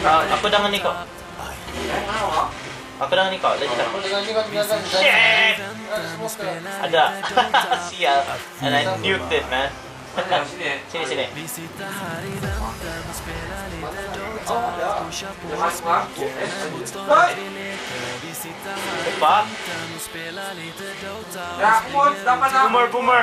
Ah, ako dengan Nico. Aku dengan Nico. Lagi tak. Shit! Ada. Sial. And I nuked it, man. sini sini. Ya, apa? Boomer, boomer.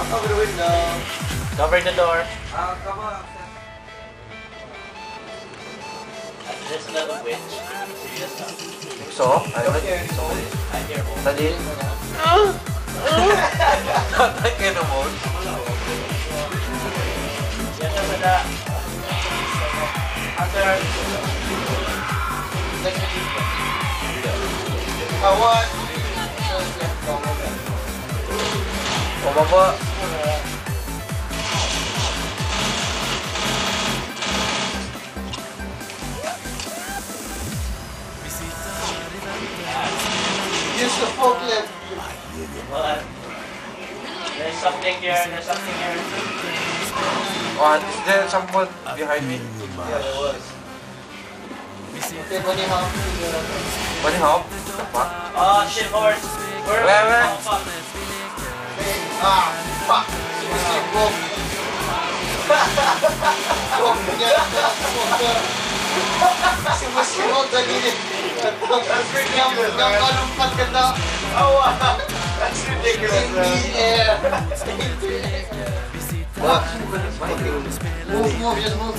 I'll cover the window. Cover the door. Ah, kamu. There's another witch. So, I ano? I hear more. Tadi? Tatay kayo naman. Yan na pala. Under. Ah, what? O baba. Use forklift. There's something here. There's something here. Oh, is there someone behind me? Yeah, there was. Okay, bunny hop. Bunny hop? What? Oh shit, horse. Where? Where, where? Oh, fuck. Ah, fuck. Mr. Bob. Bob niya. Sumusunod sa gilid. That's ridiculous, man. Oh. That's ridiculous, the air. What? Move, move, move, just move.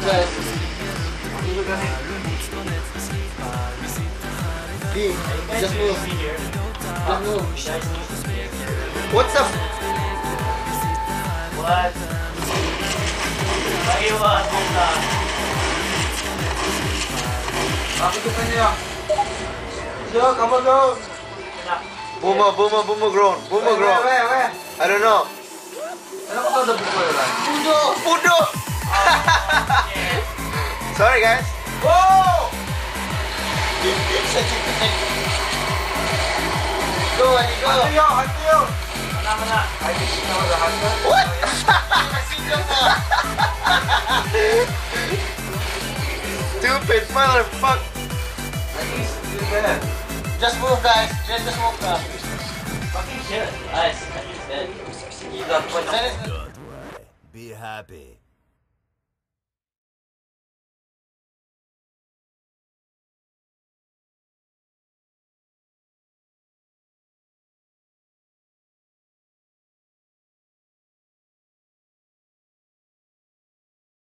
Just move. What's up? What? Mo na. Bakit ka niya? Yo, come on, go. Boomer, boomer, boomer grown. Boomer grown. I don't know. Ano ko lang? Puno! Pudo! Sorry, guys. Oh! Go, Ani, go! Hantu yo, hantu hantu. What? Stupid motherfucker. Just move, guys. Just, just move guys. Fucking shit. Nice. He's dead. You got one. Then it's- Be happy.